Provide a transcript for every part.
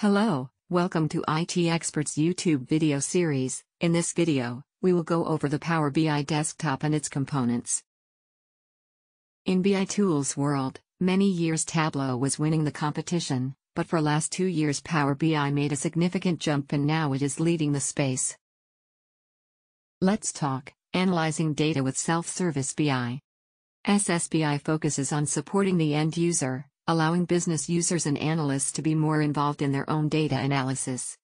Hello, welcome to IT Experts YouTube video series. In this video, we will go over the Power BI desktop and its components. In BI tools world, many years Tableau was winning the competition, but for last 2 years Power BI made a significant jump and now it is leading the space. Let's talk analyzing data with self-service BI. SSBI focuses on supporting the end user, allowing business users and analysts to be more involved in their own data analysis.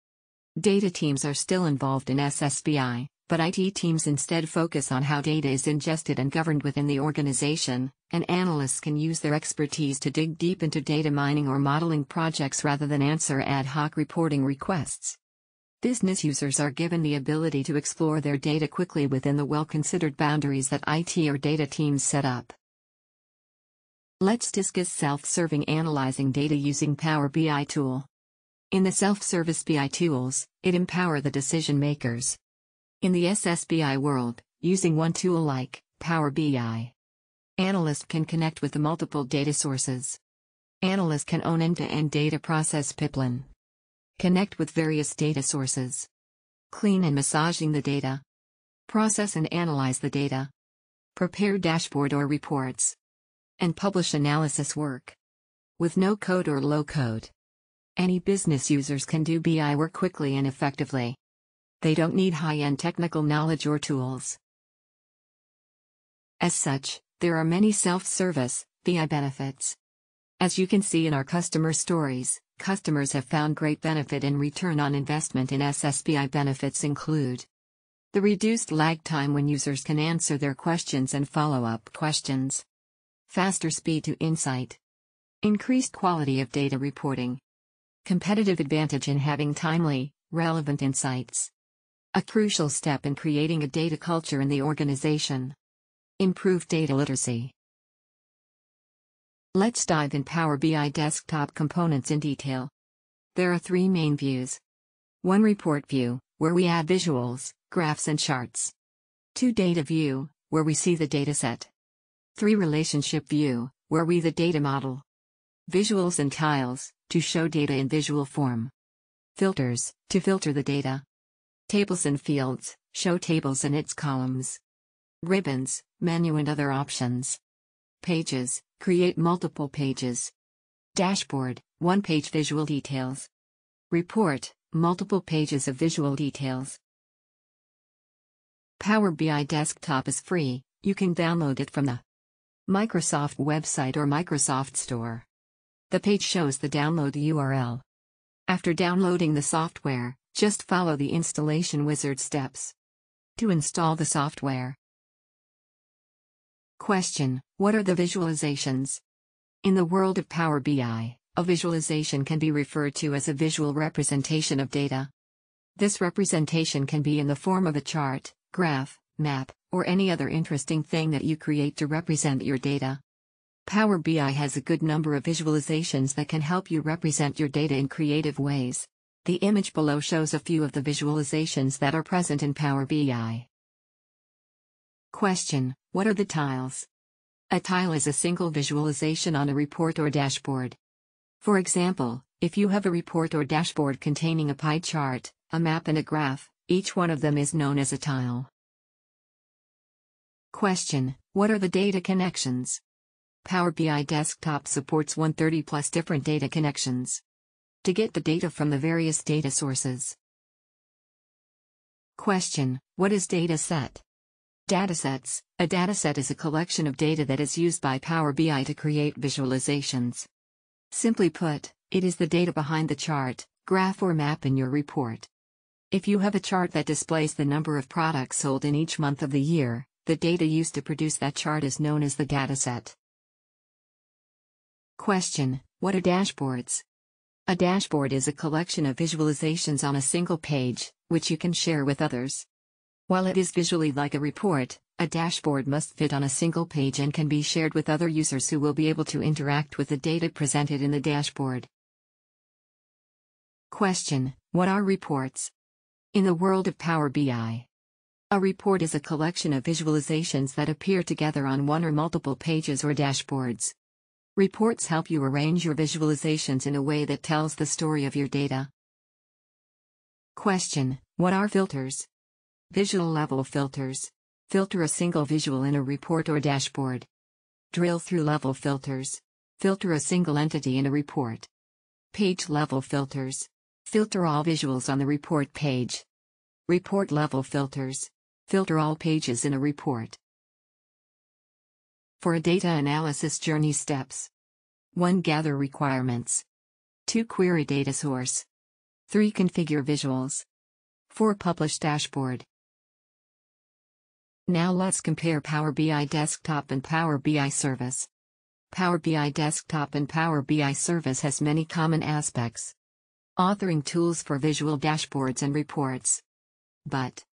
Data teams are still involved in SSBI, but IT teams instead focus on how data is ingested and governed within the organization, and analysts can use their expertise to dig deep into data mining or modeling projects rather than answer ad hoc reporting requests. Business users are given the ability to explore their data quickly within the well considered boundaries that IT or data teams set up. Let's discuss self-serving analyzing data using Power BI tool. In the self-service BI tools, it empower the decision makers. In the SSBI world, using one tool like Power BI, analyst can connect with the multiple data sources. Analyst can own end-to-end data process pipeline. Connect with various data sources. Clean and massaging the data. Process and analyze the data. Prepare dashboard or reports and publish analysis work. With no code or low code. Any business users can do BI work quickly and effectively. They don't need high end technical knowledge or tools. As such, there are many self service BI benefits. As you can see in our customer stories, customers have found great benefit and return on investment in SSBI benefits include the reduced lag time when users can answer their questions and follow up questions faster speed to insight, increased quality of data reporting, competitive advantage in having timely, relevant insights, a crucial step in creating a data culture in the organization, improved data literacy. Let's dive in Power BI desktop components in detail. There are three main views. One report view, where we add visuals, graphs and charts. Two data view, where we see the dataset. 3 Relationship View, where we the data model. Visuals and tiles, to show data in visual form. Filters, to filter the data. Tables and fields, show tables and its columns. Ribbons, menu and other options. Pages, create multiple pages. Dashboard, one page visual details. Report, multiple pages of visual details. Power BI Desktop is free, you can download it from the Microsoft website or Microsoft Store. The page shows the download URL. After downloading the software, just follow the installation wizard steps. To install the software. Question What are the visualizations? In the world of Power BI, a visualization can be referred to as a visual representation of data. This representation can be in the form of a chart, graph, map, or any other interesting thing that you create to represent your data. Power BI has a good number of visualizations that can help you represent your data in creative ways. The image below shows a few of the visualizations that are present in Power BI. Question What are the tiles? A tile is a single visualization on a report or dashboard. For example, if you have a report or dashboard containing a pie chart, a map, and a graph, each one of them is known as a tile. Question What are the data connections? Power BI Desktop supports 130 plus different data connections. To get the data from the various data sources. Question What is data set? Datasets A dataset is a collection of data that is used by Power BI to create visualizations. Simply put, it is the data behind the chart, graph, or map in your report. If you have a chart that displays the number of products sold in each month of the year, the data used to produce that chart is known as the dataset. Question What are dashboards? A dashboard is a collection of visualizations on a single page, which you can share with others. While it is visually like a report, a dashboard must fit on a single page and can be shared with other users who will be able to interact with the data presented in the dashboard. Question What are reports? In the world of Power BI, a report is a collection of visualizations that appear together on one or multiple pages or dashboards. Reports help you arrange your visualizations in a way that tells the story of your data. Question What are filters? Visual level filters. Filter a single visual in a report or dashboard. Drill through level filters. Filter a single entity in a report. Page level filters. Filter all visuals on the report page. Report level filters. Filter all pages in a report. For a data analysis journey steps 1. Gather requirements. 2. Query data source. 3. Configure visuals. 4. Publish dashboard. Now let's compare Power BI Desktop and Power BI Service. Power BI Desktop and Power BI Service has many common aspects. Authoring tools for visual dashboards and reports. But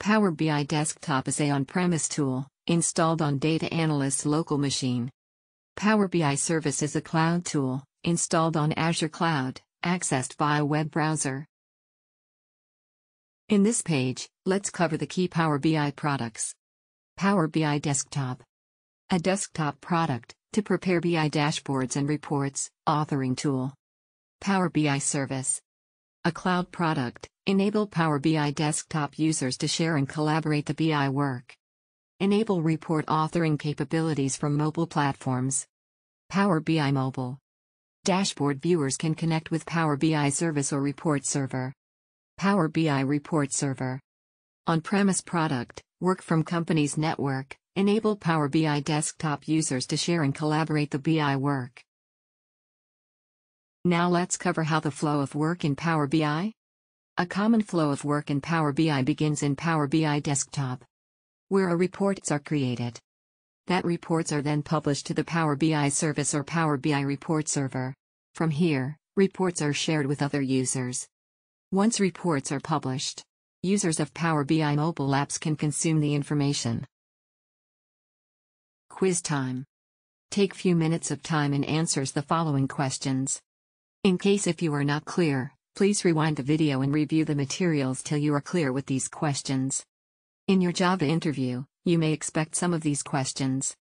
Power BI Desktop is a on-premise tool, installed on data analyst's local machine. Power BI Service is a cloud tool, installed on Azure Cloud, accessed via web browser. In this page, let's cover the key Power BI products. Power BI Desktop. A desktop product, to prepare BI dashboards and reports, authoring tool. Power BI Service. A cloud product, enable Power BI desktop users to share and collaborate the BI work. Enable report authoring capabilities from mobile platforms. Power BI Mobile. Dashboard viewers can connect with Power BI Service or Report Server. Power BI Report Server. On-premise product, work from company's network, enable Power BI desktop users to share and collaborate the BI work. Now let's cover how the flow of work in Power BI. A common flow of work in Power BI begins in Power BI Desktop, where reports are created. That reports are then published to the Power BI service or Power BI report server. From here, reports are shared with other users. Once reports are published, users of Power BI mobile apps can consume the information. Quiz time. Take few minutes of time and answers the following questions. In case if you are not clear, please rewind the video and review the materials till you are clear with these questions. In your Java interview, you may expect some of these questions.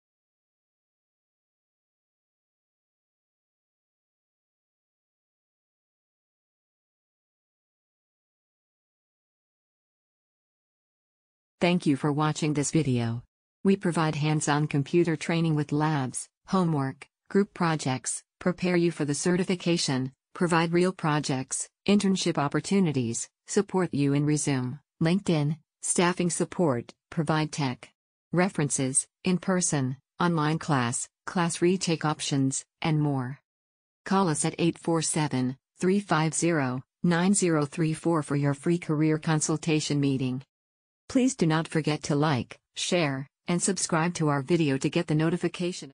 Thank you for watching this video. We provide hands-on computer training with labs, homework, group projects, prepare you for the certification, provide real projects, internship opportunities, support you in Resume, LinkedIn, staffing support, provide tech references, in person, online class, class retake options, and more. Call us at 847 350 9034 for your free career consultation meeting. Please do not forget to like, share, and subscribe to our video to get the notification.